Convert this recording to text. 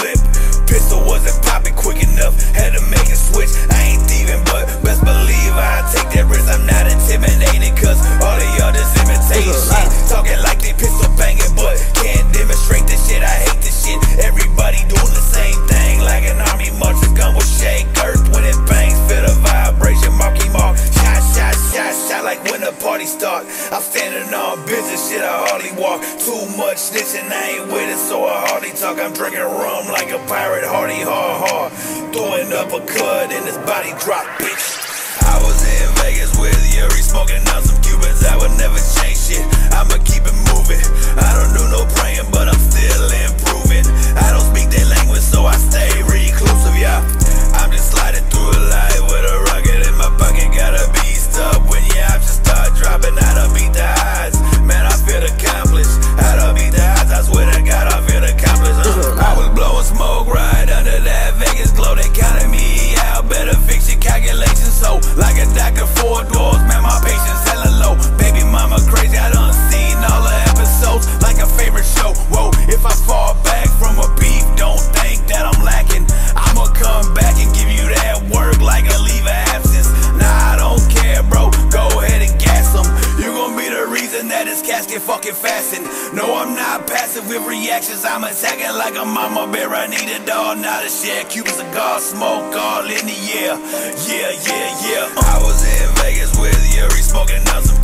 strip party start. I'm standing on business shit, I hardly walk. Too much snitching, I ain't with it, so I hardly talk. I'm drinking rum like a pirate, hardy hard hard. Throwing up a cut and his body drop, bitch. I was in Vegas with Yuri, smoking on some Cubans. I would never change shit. I'ma keep it. get fucking fastened. No, I'm not passive with reactions. I'm attacking like a mama bear. I need a dog, not a shit. Cubans a god, smoke all in the air. Yeah, yeah, yeah. I was in Vegas with Yuri, smoking out some